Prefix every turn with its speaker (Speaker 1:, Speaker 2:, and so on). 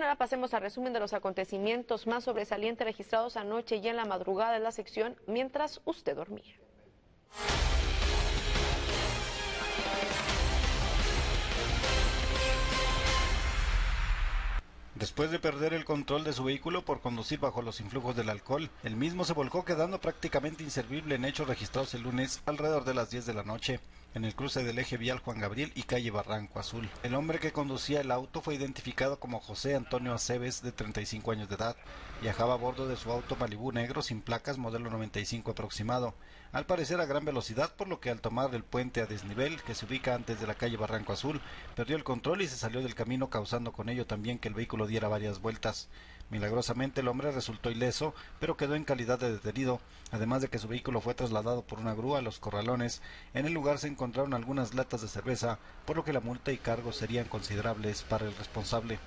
Speaker 1: Ahora pasemos al resumen de los acontecimientos más sobresalientes registrados anoche y en la madrugada de la sección mientras usted dormía.
Speaker 2: Después de perder el control de su vehículo por conducir bajo los influjos del alcohol, el mismo se volcó quedando prácticamente inservible en hechos registrados el lunes alrededor de las 10 de la noche en el cruce del eje vial Juan Gabriel y calle Barranco Azul. El hombre que conducía el auto fue identificado como José Antonio Aceves, de 35 años de edad. Viajaba a bordo de su auto Malibú negro sin placas modelo 95 aproximado, al parecer a gran velocidad, por lo que al tomar el puente a desnivel que se ubica antes de la calle Barranco Azul, perdió el control y se salió del camino causando con ello también que el vehículo diera varias vueltas. Milagrosamente el hombre resultó ileso, pero quedó en calidad de detenido, además de que su vehículo fue trasladado por una grúa a los corralones. En el lugar se encontraron algunas latas de cerveza, por lo que la multa y cargos serían considerables para el responsable.